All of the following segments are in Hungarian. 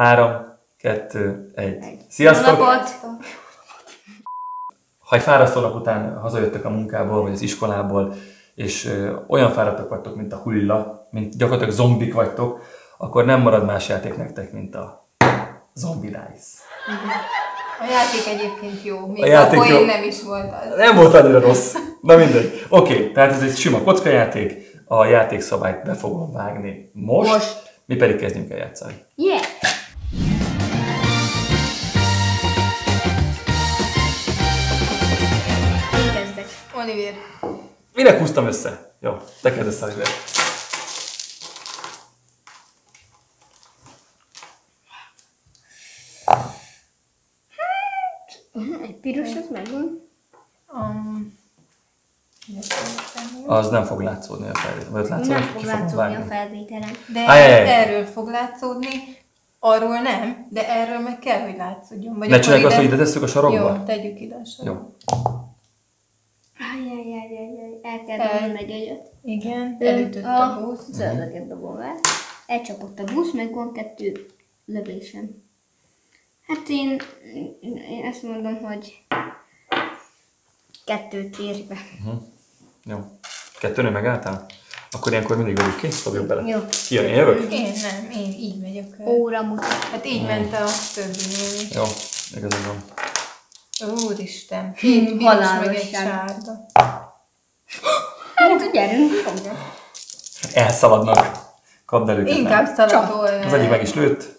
Három, kettő, egy. Jó Sziasztok! napot! Ha egy fárasztó nap után hazajöttek a munkából, vagy az iskolából, és olyan fáradtak vagytok, mint a hulla, mint gyakorlatilag zombik vagytok, akkor nem marad más játék nektek, mint a Zombie Dice. A játék egyébként jó, még A játék a jó. nem is volt az. Nem volt annyira rossz. Na mindegy. Oké, okay, tehát ez egy sima kockajáték, a játékszabályt be fogom vágni most, Most. mi pedig kezdjünk el játszani. Yeah! Minek húztam össze? Jó, te kezdesz el ide. Egy piros az megvan. um, Az nem fog látszódni a felvételen. Vagy ott látszódni, Nem fog látszódni a felvételen. de Ajajaj. erről fog látszódni, arról nem, de erről meg kell, hogy látszódjon. Vagy Ne csináljuk azt, hogy ide tesszük a sarokba? Jó, tegyük ide a sarokba. Jó. El kell El- dobni meg egyet. Igen, elütött a busz. Zöldeket dobom el. Elcsapott a busz, meg van kettő lövésem. Hát én, én ezt mondom, hogy kettőt ér be. Jó. Kettőnél megálltál? Akkor ilyenkor mindig vagyok ki, dobjuk bele. Jó. Ki jön, én jövök? Én nem, én így megyek el. Óra mutat. Hát így ment a többinél is. Jó, igazad van. Úristen, két piros meg egy sárga. Sárga. Hát gyerünk, fogja. Elszaladnak. Kapd el őket Inkább már. szaladol. Az egyik meg is lőtt.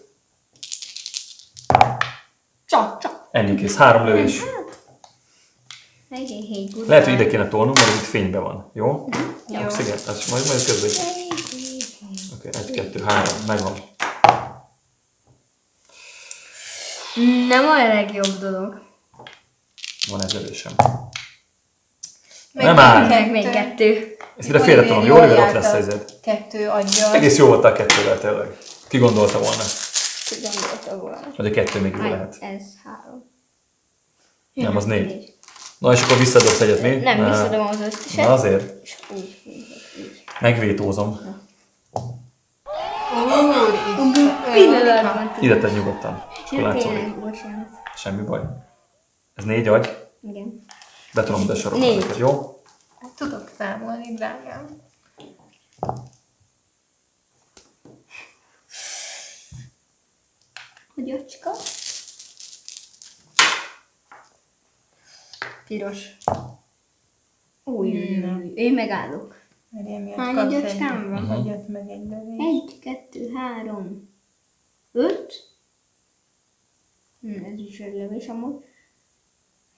Csak, csak. Ennyi kész. Három lövés. Good Lehet, hogy ide kéne tolnunk, mert itt fényben van. Jó? Jó. Jó. Sziget, hát majd, majd közben. Oké, egy, kettő, három, megvan. Nem a legjobb dolog. Van egy lövésem. Meg Nem áll. Meg még kettő. Ezt ide félretom, jó? Oliver, ott lesz ez. Kettő adja. Egész jó volt a kettővel tényleg. Ki gondolta volna? Ki gondolta volna? Hogy a kettő még jó lehet. Ez három. Nem, az négy. Na és akkor visszadobsz egyet, mi? Nem, Na. visszadom az összeset. Na azért. És úgy, úgy, úgy. Megvétózom. Pillanatban Ide tedd nyugodtan. Akkor látszódik. Semmi baj. Ez négy agy. Igen. Be tudom ide sorolni Négy. neked, jó? Tudok számolni, drágám. Hogy öcska? Piros. Új, én megállok. Mert én miatt Hány kapsz egy van? agyat, meg egy lövés. Egy, kettő, három, öt. Hm, ez is egy lövés amúgy.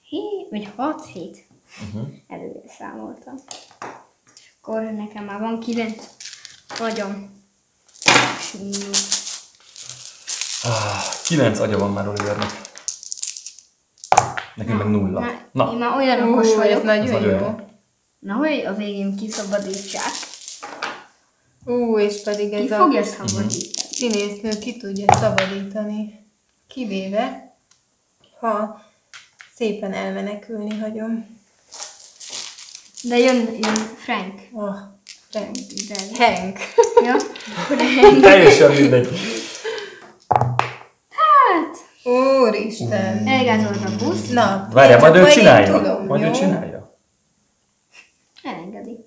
Hét, vagy hat, hét. Uh-huh. Előre számoltam. És akkor nekem már van kilenc agyam. Ah, kilenc agya van már Olivernek. Nekünk meg nulla. Én Na, már olyan okos Ú, vagyok. nagyon nagyon jó. jó. Na, hogy a végén kiszabadítsák. Ú, és pedig Ki ez a fogja szabadítani? színésznő ki tudja szabadítani. Kivéve, ha szépen elmenekülni hagyom. De jön, jön Frank. Oh, Frank. De, Hank. ja, Hank. teljesen mindegy. Hát, Úristen. elgázolt a busz. Na, Várjál, majd ő csinálja. tudom, Majd ő jó? csinálja. Elengedi.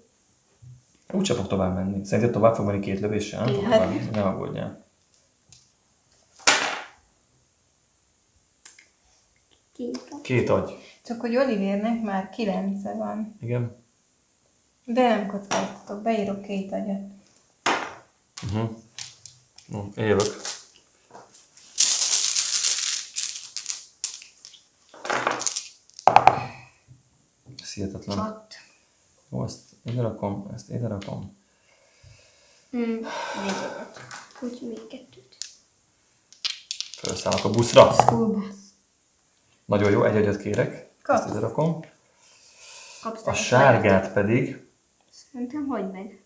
Úgyse fog tovább menni. Szerinted tovább fog menni két lövéssel? Nem fog Hát- tovább menni. Ne aggódjál. Két. Két agy. Csak hogy Olivernek már kilence van. Igen. De nem kockáztatok, beírok két agyat. Uh-huh. No, én jövök. Ez hihetetlen. Jó, ezt ide rakom, ezt ide rakom. Hmm, négy adat. Úgy még kettőt. Felszállok a buszra. Schoolba. Nagyon jó, egy agyat kérek. Kapsz. Ezt rakom. Kapsz A sárgát pedig Szerintem hagyd meg.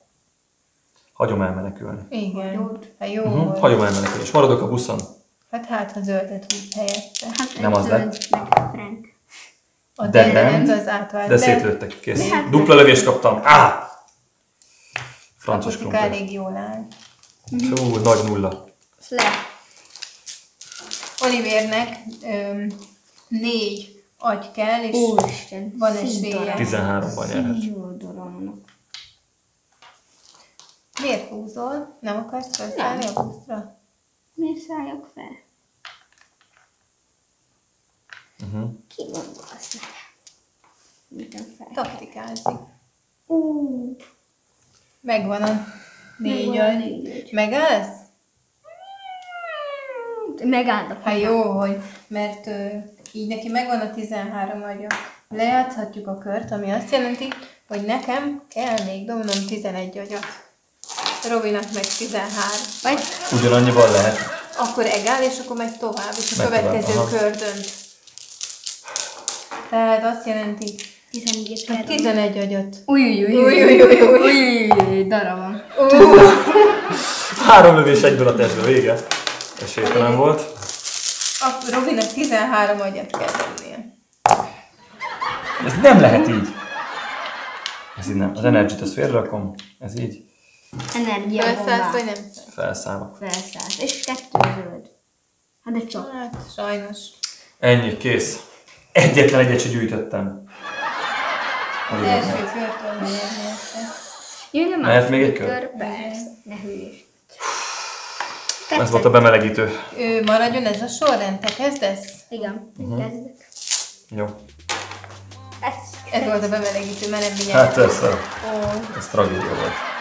hagyom elmenekülni. Igen. Hát jó Uh-huh. volt. Hagyom elmenekülni, és maradok a buszon. Hát hát, ha zöldet húz helyette. Hát Nem az lett. Meg Frank. A De nem. az átvált. De szétlőttek, kész. Hát Dupla lövést kaptam. Á! Francos Kocika krumpli. elég jól áll. Fú, nagy nulla. Le. Olivernek öm, négy agy kell, és Úristen. van esélye. 13-ban nyerhet. Zsoldoronok. Miért húzol? Nem akarsz felszállni a buszra? Miért szálljak fel? Uh-huh. Ki gondolsz nekem? Nekem fel. Taktikázik. Ú, Megvan a négy agy. Megállsz? megállok. Hát jó, hogy, mert így neki megvan a 13 agya. Lejátszhatjuk a kört, ami azt jelenti, hogy nekem kell még dobnom 11 agyat. Robinak meg 13. Vagy Ugyanannyiban lehet. Akkor egál, és akkor megy tovább, és a Megy tovább, következő aha. kör dönt. Tehát azt jelenti, 14 hogy kell. 11 agyat. Új, új, új, Új, új, új, új, új, új, darabom. Három lövés egyből a testbe, vége. Esélytelen volt. Akkor Robinak 13 agyat kell dobnia. Ez nem lehet így. Ez így nem. Az energy-t azt félrerakom. Ez így. Energia Felszállsz, vagy nem? Felszállok. Felszállsz. És kettő zöld. Hát de csak. Hát, sajnos. Ennyi, kész. Egyetlen egyet se gyűjtöttem. Az első körtől. Jön a Mehet még második egy kör? Persze. Ne hülyés. Ez volt a bemelegítő. Ő maradjon ez a sorrend, te kezdesz? Igen, kezdek. Jó. Ez, Ez volt a bemelegítő, mert nem Hát ez, Ó, ez tragédia volt.